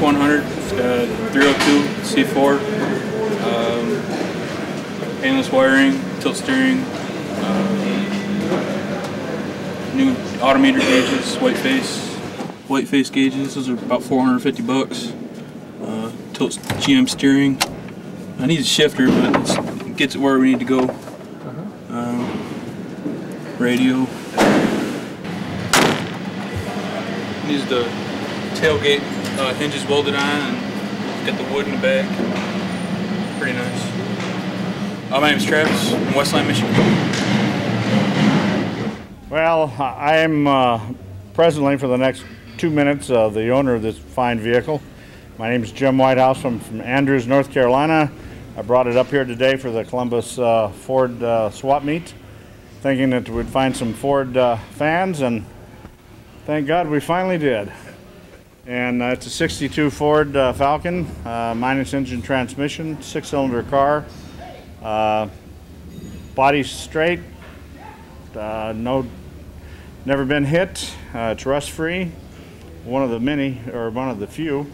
61 F100. It's got a 302 C4, um, painless wiring, tilt steering, uh, new AutoMeter gauges, white face, white face gauges. Those are about 450 bucks. Uh, tilt GM steering. I need a shifter, but it gets it where we need to go. Um, radio. These the tailgate uh, hinges welded on and got the wood in the back. Pretty nice. Uh, my name is Travis. I'm Westland, Michigan. Well, I'm uh, presently for the next two minutes uh, the owner of this fine vehicle. My name is Jim Whitehouse. I'm from Andrews, North Carolina. I brought it up here today for the Columbus uh, Ford uh, swap meet, thinking that we'd find some Ford fans, and thank God we finally did. And uh, it's a 62 Ford uh, Falcon, uh, minus engine transmission, six-cylinder car. Uh, body straight, no, never been hit. It's rust-free. One of the many, or one of the few.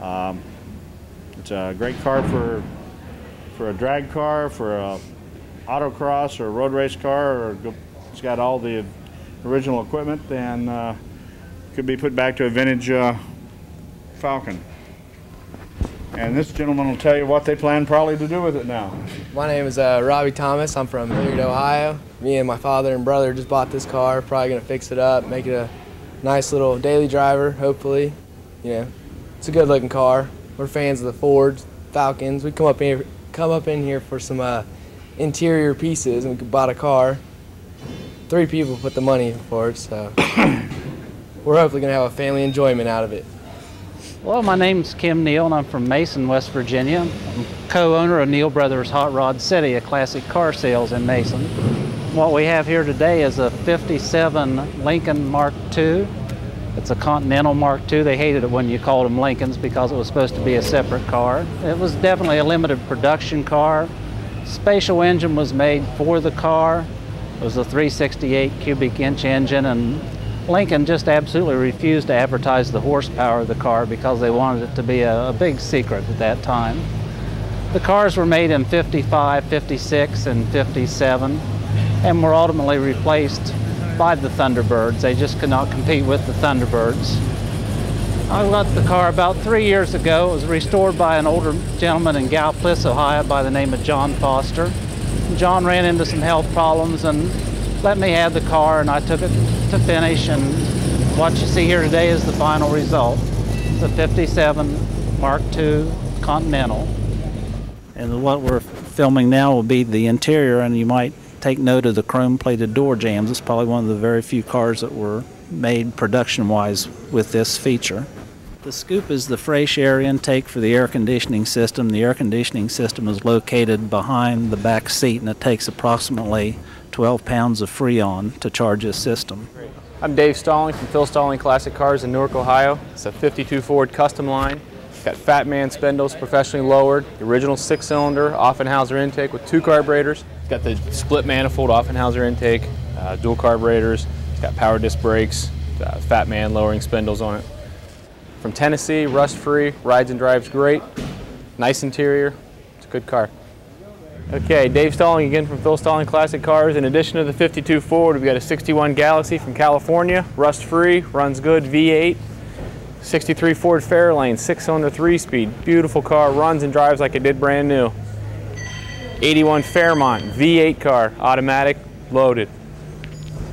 Um, it's a great car for for a drag car, for a autocross or a road race car. Or it's got all the original equipment and uh, could be put back to a vintage uh, Falcon. And this gentleman will tell you what they plan probably to do with it now. My name is uh, Robbie Thomas. I'm from Hilliard, Ohio. Me and my father and brother just bought this car. Probably gonna fix it up, make it a nice little daily driver. Hopefully, you know, it's a good-looking car. We're fans of the Fords, Falcons. We come up here, come up in here for some uh, interior pieces, and we bought a car. Three people put the money for it, so we're hopefully gonna have a family enjoyment out of it. Well, my name's Kim Neal, and I'm from Mason, West Virginia. I'm co-owner of Neal Brothers Hot Rod City, a classic car sales in Mason. What we have here today is a 57 Lincoln Mark II. It's a Continental Mark II. They hated it when you called them Lincolns because it was supposed to be a separate car. It was definitely a limited production car. Spatial engine was made for the car. It was a 368 cubic inch engine and Lincoln just absolutely refused to advertise the horsepower of the car because they wanted it to be a, a, big secret at that time. The cars were made in 55, 56, and 57 and were ultimately replaced by the Thunderbirds. They just could not compete with the Thunderbirds. I got the car about three years ago. It was restored by an older gentleman in Gallipolis, Ohio by the name of John Foster. John ran into some health problems and let me have the car and I took it to finish and what you see here today is the final result. It's a 57 Mark II Continental. And what we're filming now will be the interior and you might take note of the chrome plated door jambs. It's probably one of the very few cars that were made production wise with this feature. The scoop is the fresh air intake for the air conditioning system. The air conditioning system is located behind the back seat and it takes approximately 12 pounds of Freon to charge this system. I'm Dave Stalling from Phil Stalling Classic Cars in Newark, Ohio. It's a 52 Ford custom line. Got Fat Man spindles professionally lowered, the original six-cylinder Offenhauser intake with two carburetors. It's got the split manifold Offenhauser intake, uh, dual carburetors. It's got power disc brakes, uh, Fat Man lowering spindles on it. From Tennessee, rust-free, rides and drives great. Nice interior. It's a good car. Okay, Dave Stalling again from Phil Stalling Classic Cars. In addition to the 52 Ford, we've got a 61 Galaxie from California, rust-free, runs good, V8. 63 Ford Fairlane, six-cylinder, three-speed, beautiful car, runs and drives like it did brand new. 81 Fairmont, V8 car, automatic, loaded.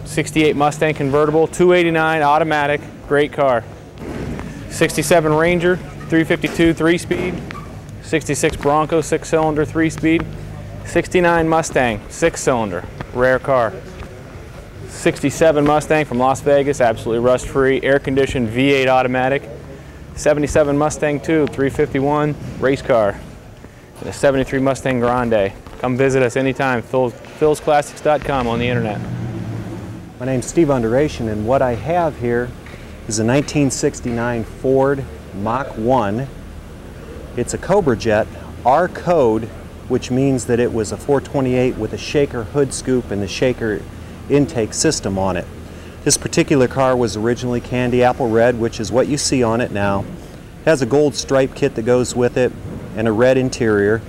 68 Mustang convertible, 289 automatic, great car. 67 Ranger, 352 three-speed. 66 Bronco, six-cylinder, three-speed. 69 Mustang, six cylinder, rare car. 67 Mustang from Las Vegas, absolutely rust free, air conditioned V8 automatic. 77 Mustang 2, 351 race car. And a 73 Mustang Grande. Come visit us anytime, Phil, philsclassics.com on the internet. My name's Steve Underation and what I have here is a 1969 Ford Mach 1. It's a Cobra Jet. R code which means that it was a 428 with a shaker hood scoop and the shaker intake system on it. This particular car was originally candy apple red, which is what you see on it now. It has a gold stripe kit that goes with it and a red interior.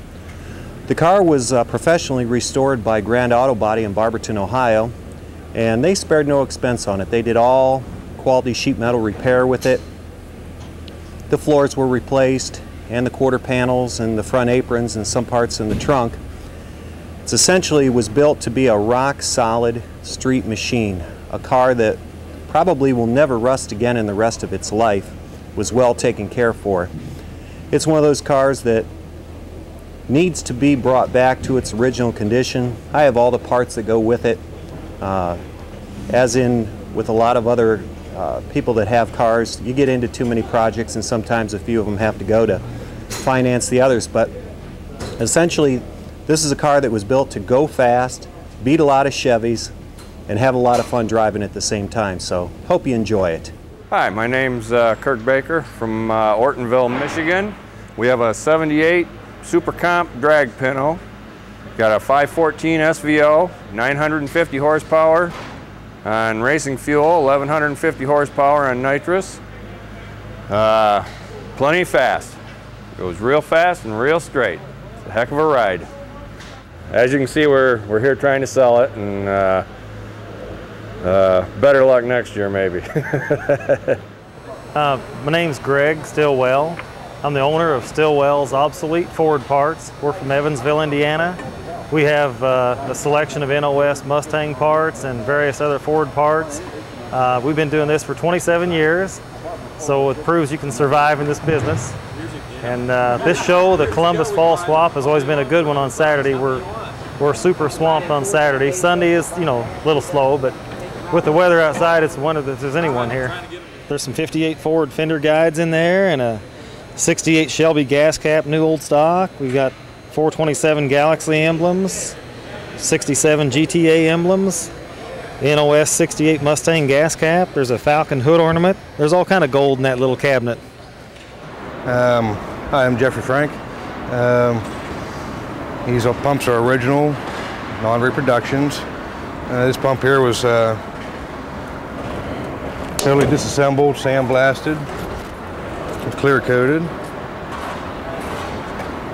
The car was uh, professionally restored by Grand Auto Body in Barberton, Ohio, and they spared no expense on it. They did all quality sheet metal repair with it. The floors were replaced, and the quarter panels and the front aprons and some parts in the trunk. It's essentially was built to be a rock solid street machine, a car that probably will never rust again in the rest of its life, was well taken care for. It's one of those cars that needs to be brought back to its original condition. I have all the parts that go with it, uh, as in with a lot of other uh, people that have cars, you get into too many projects and sometimes a few of them have to go to finance the others. But essentially, this is a car that was built to go fast, beat a lot of Chevys, and have a lot of fun driving at the same time. So hope you enjoy it. Hi, my name's uh, Kirk Baker from uh, Ortonville, Michigan. We have a 78 Super Comp drag Pinto. Got a 514 SVO, 950 horsepower on racing fuel, 1150 horsepower on nitrous. Uh, plenty fast. Goes real fast and real straight. It's a heck of a ride. As you can see, we're, we're here trying to sell it and uh, uh, better luck next year maybe. uh, my name's Greg Stillwell. I'm the owner of Stillwell's Obsolete Ford Parts. We're from Evansville, Indiana. We have uh, a selection of NOS Mustang parts and various other Ford parts. Uh, we've been doing this for 27 years, so it proves you can survive in this business. And uh, this show, the Columbus Fall Swap, has always been a good one on Saturday. We're, we're super swamped on Saturday. Sunday is, you know, a little slow, but with the weather outside, it's wonder if there's anyone here. There's some 58 Ford fender guides in there and a 68 Shelby gas cap, new old stock. We've got 427 Galaxie emblems, 67 GTA emblems, NOS 68 Mustang gas cap. There's a Falcon hood ornament. There's all kind of gold in that little cabinet. Um, hi, I'm Jeffrey Frank. Um, these pumps are original, non-reproductions. Uh, this pump here was uh, totally disassembled, sandblasted, clear coated.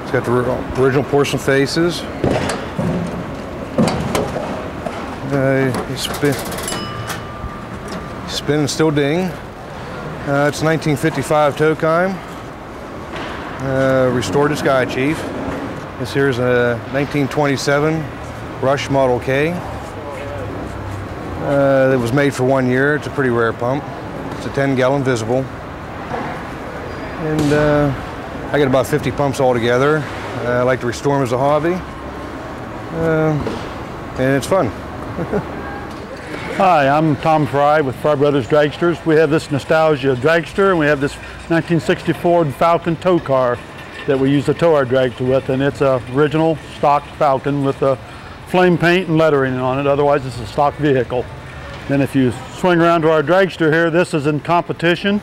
It's got the original porcelain faces. Uh, you spin, spin and still ding. Uh, it's 1955 Tokheim. Uh, restored to Sky Chief. This here's a 1927 Rush Model K. Uh, it was made for one year. It's a pretty rare pump. It's a 10 gallon visible. And uh, I got about 50 pumps altogether. Uh, I like to restore them as a hobby. Uh, and it's fun. Hi, I'm Tom Fry with Fry Brothers Dragsters. We have this nostalgia dragster and we have this 1964 Falcon tow car that we use to tow our dragster with and it's a original stock Falcon with a flame paint and lettering on it. Otherwise, it's a stock vehicle. Then if you swing around to our dragster here, this is in competition.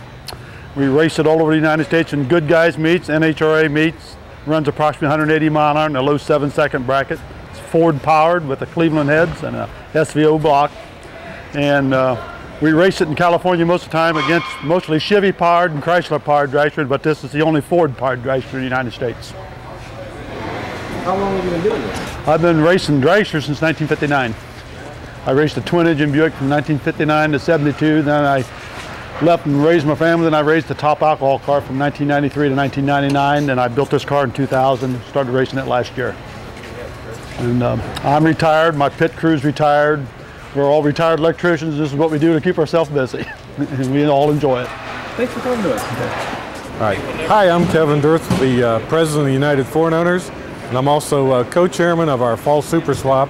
We race it all over the United States in Goodguys meets, NHRA meets, runs approximately 180 mile an hour in a low seven second bracket. It's Ford powered with a Cleveland heads and a SVO block. And uh, we race it in California most of the time against mostly Chevy powered and Chrysler powered dragsters, but this is the only Ford powered dragster in the United States. How long have you been doing this? I've been racing dragsters since 1959. I raced a twin engine Buick from 1959 to 72. Then I left and raised my family. Then I raised the top alcohol car from 1993 to 1999. Then I built this car in 2000. Started racing it last year. And um, I'm retired. My pit crew's retired. We're all retired electricians. This is what we do to keep ourselves busy, and we all enjoy it. Thanks for coming to us. Hi. Hi, I'm Kevin Dirth, the uh, president of the United Ford Owners. And I'm also uh, co-chairman of our Fall Super Swap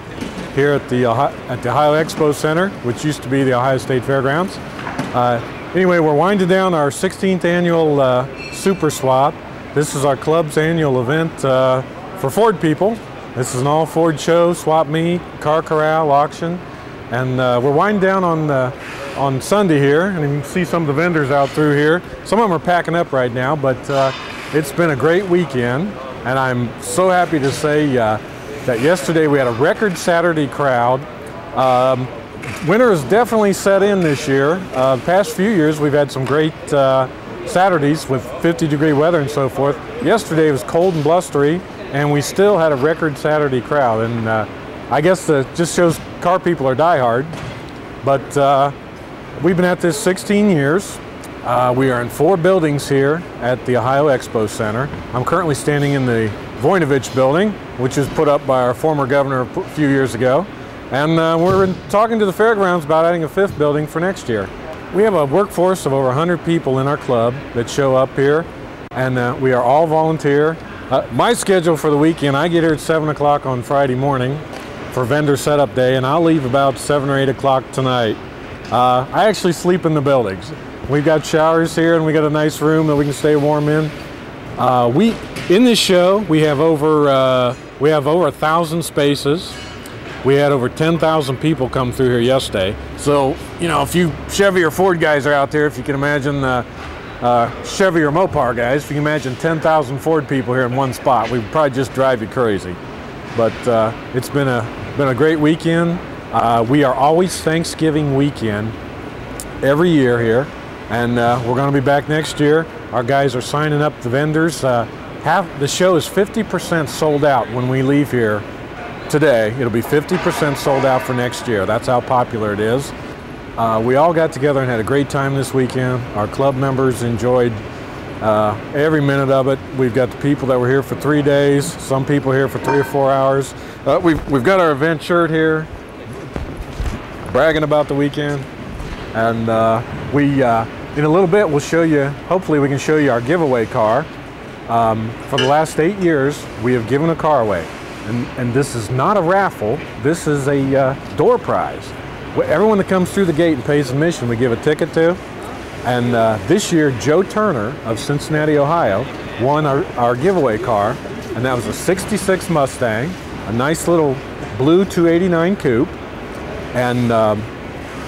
here at the, Ohio, at the Ohio Expo Center, which used to be the Ohio State Fairgrounds. Uh, anyway, we're winding down our 16th annual uh, Super Swap. This is our club's annual event uh, for Ford people. This is an all Ford show, swap meet, car corral, auction. And uh, we're winding down on, on Sunday here, and you can see some of the vendors out through here. Some of them are packing up right now, but it's been a great weekend. And I'm so happy to say uh, that yesterday we had a record Saturday crowd. Um, winter has definitely set in this year. Uh, past few years, we've had some great uh, Saturdays with 50 degree weather and so forth. Yesterday was cold and blustery, and we still had a record Saturday crowd. And uh, I guess that just shows car people are diehard. But uh, we've been at this 16 years. Uh, we are in four buildings here at the Ohio Expo Center. I'm currently standing in the Voinovich building, which was put up by our former governor a few years ago. And uh, we're talking to the fairgrounds about adding a fifth building for next year. We have a workforce of over 100 people in our club that show up here, and uh, we are all volunteer. Uh, my schedule for the weekend, I get here at 7 o'clock on Friday morning for vendor setup day, and I'll leave about 7 or 8 o'clock tonight. Uh, I actually sleep in the buildings. We've got showers here, and we got a nice room that we can stay warm in. Uh, we in this show we have over uh, we have over a thousand spaces. We had over 10,000 people come through here yesterday. So you know, if you Chevy or Ford guys are out there, if you can imagine uh, uh, Chevy or Mopar guys, if you can imagine 10,000 Ford people here in one spot, we would probably just drive you crazy. But uh, it's been a been a great weekend. Uh, we are always Thanksgiving weekend every year here, and uh, we're going to be back next year. Our guys are signing up the vendors. Uh, half the show is 50% sold out when we leave here today. It'll be 50% sold out for next year. That's how popular it is. Uh, we all got together and had a great time this weekend. Our club members enjoyed uh, every minute of it. We've got the people that were here for three days, some people here for three or four hours. Uh, we've, we've got our event shirt here, bragging about the weekend. And uh, we, uh, in a little bit, we'll show you, hopefully we can show you our giveaway car. Um, for the last eight years, we have given a car away. And, and this is not a raffle, this is a uh, door prize. Everyone that comes through the gate and pays admission, we give a ticket to. And uh, this year, Joe Turner of Cincinnati, Ohio, won our, our giveaway car. And that was a 66 Mustang, a nice little blue 289 coupe. And um,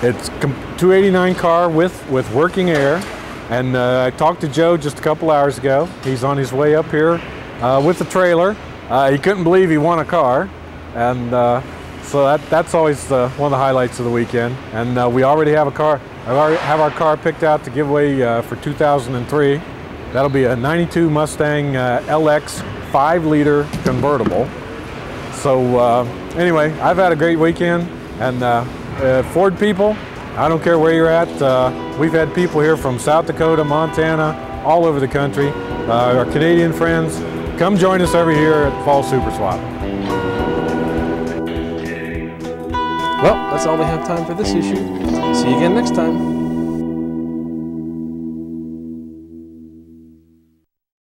it's 289 car with, with working air. And uh, I talked to Joe just a couple hours ago. He's on his way up here uh, with the trailer. Uh, he couldn't believe he won a car. And uh, so that, that's always uh, one of the highlights of the weekend. And we already have a car. I already have our car picked out to give away for 2003. That'll be a 92 Mustang LX 5 liter convertible. So anyway, I've had a great weekend. And uh, Ford people, I don't care where you're at. Uh, we've had people here from South Dakota, Montana, all over the country. Uh, our Canadian friends, come join us every year at Fall Super Swap. Well, that's all we have time for this issue. See you again next time.